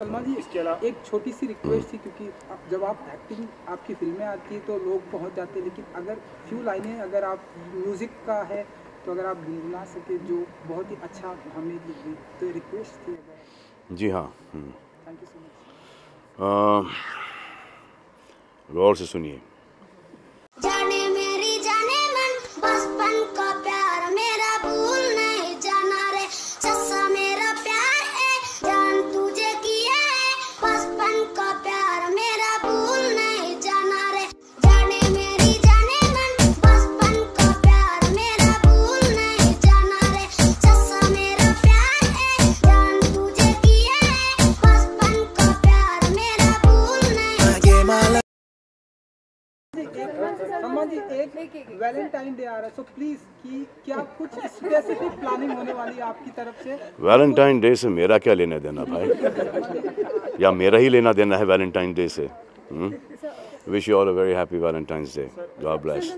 सलमान जी इसके अलावा एक छोटी सी रिक्वेस्ट थी क्योंकि जब आप एक्टिंग आपकी फ़िल्में आती है तो लोग पहुँच जाते हैं लेकिन अगर फ्यू लाइनें अगर आप म्यूज़िक का है तो अगर आप गुनगुना सके जो बहुत ही अच्छा हमें तो रिक्वेस्ट थी अगर जी हाँ। थैंक यू सो मच गौर से सुनिए। जी एक वैलेंटाइन डे आ रहा है सो प्लीज़ की क्या कुछ स्पेसिफिक प्लानिंग होने वाली है आपकी तरफ़ से? वैलेंटाइन डे से मेरा क्या लेना देना भाई? या मेरा ही लेना देना है वैलेंटाइन डे से wish you all a very happy Valentine's day God bless